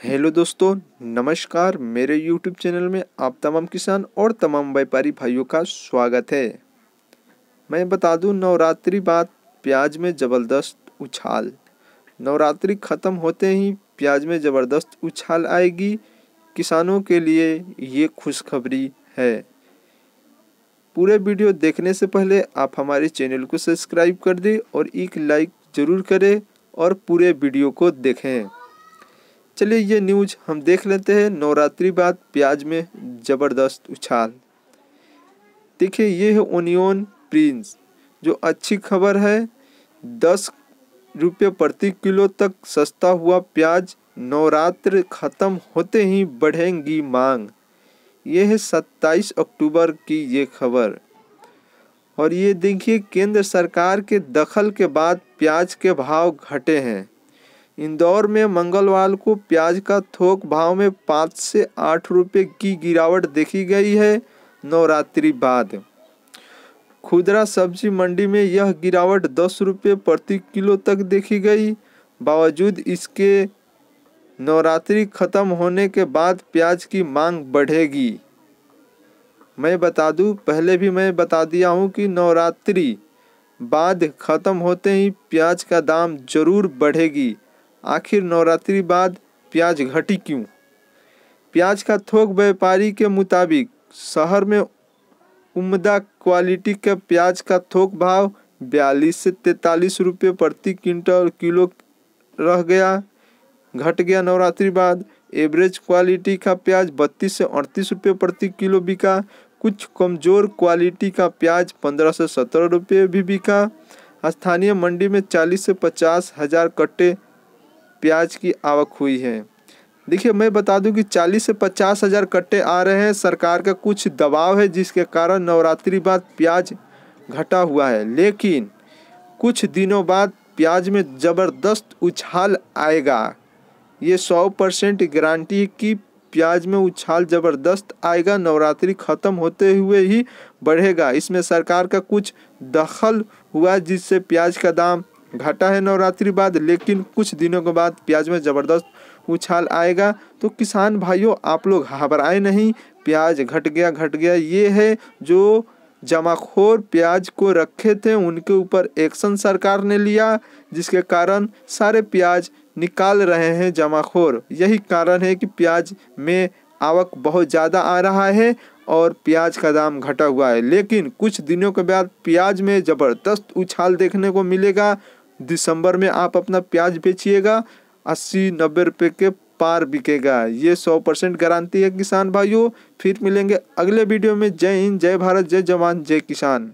Hello दोस्तों, नमस्कार। मेरे यूट्यूब चैनल में आप तमाम किसान और तमाम व्यापारी भाइयों का स्वागत है। मैं बता दूँ, नवरात्रि बाद प्याज में ज़बरदस्त उछाल। नवरात्रि ख़त्म होते ही प्याज में ज़बरदस्त उछाल आएगी। किसानों के लिए ये खुशखबरी है। पूरे वीडियो देखने से पहले आप हमारे चैनल को सब्सक्राइब कर दें और एक लाइक ज़रूर करें और पूरे वीडियो को देखें। चलिए ये न्यूज़ हम देख लेते हैं नवरात्रि बाद प्याज में ज़बरदस्त उछाल। देखिए, ये है ओनियन प्रिंस, जो अच्छी खबर है। दस रुपये प्रति किलो तक सस्ता हुआ प्याज, नवरात्र ख़त्म होते ही बढ़ेंगी मांग। ये है सत्ताईस अक्टूबर की ये खबर। और ये देखिए, केंद्र सरकार के दखल के बाद प्याज के भाव घटे हैं। इंदौर में मंगलवार को प्याज का थोक भाव में पाँच से आठ रुपये की गिरावट देखी गई है, नवरात्रि बाद। खुदरा सब्ज़ी मंडी में यह गिरावट दस रुपये प्रति किलो तक देखी गई। बावजूद इसके नवरात्रि ख़त्म होने के बाद प्याज की मांग बढ़ेगी। मैं बता दूँ, पहले भी मैं बता दिया हूँ कि नवरात्रि बाद ख़त्म होते ही प्याज का दाम ज़रूर बढ़ेगी। आखिर नवरात्रि बाद प्याज घटी क्यों? प्याज का थोक व्यापारी के मुताबिक, शहर में उम्दा क्वालिटी के प्याज का थोक भाव बयालीस से तैतालीस रुपये प्रति क्विंटल किलो रह गया। घट गया नवरात्रि बाद। एवरेज क्वालिटी का प्याज बत्तीस से अड़तीस रुपये प्रति किलो बिका। कुछ कमज़ोर क्वालिटी का प्याज पंद्रह से सत्रह रुपये भी बिका। स्थानीय मंडी में चालीस से पचास हज़ार कट्टे प्याज की आवक हुई है। देखिए, मैं बता दूँ कि 40 से पचास हज़ार कट्टे आ रहे हैं। सरकार का कुछ दबाव है, जिसके कारण नवरात्रि बाद प्याज घटा हुआ है। लेकिन कुछ दिनों बाद प्याज में ज़बरदस्त उछाल आएगा। ये सौ परसेंट गारंटी कि प्याज में उछाल ज़बरदस्त आएगा। नवरात्रि ख़त्म होते हुए ही बढ़ेगा। इसमें सरकार का कुछ दखल हुआ, जिससे प्याज का दाम घटा है नवरात्रि बाद, लेकिन कुछ दिनों के बाद प्याज में ज़बरदस्त उछाल आएगा। तो किसान भाइयों, आप लोग घबराए नहीं, प्याज घट गया घट गया। ये है जो जमाखोर प्याज को रखे थे, उनके ऊपर एक्शन सरकार ने लिया, जिसके कारण सारे प्याज निकाल रहे हैं जमाखोर। यही कारण है कि प्याज में आवक बहुत ज़्यादा आ रहा है और प्याज का दाम घटा हुआ है। लेकिन कुछ दिनों के बाद प्याज में ज़बरदस्त उछाल देखने को मिलेगा। दिसंबर में आप अपना प्याज बेचिएगा, अस्सी नब्बे रुपये के पार बिकेगा। ये सौ परसेंट गारंटी है किसान भाइयों। फिर मिलेंगे अगले वीडियो में। जय हिंद, जय भारत, जय जवान, जय किसान।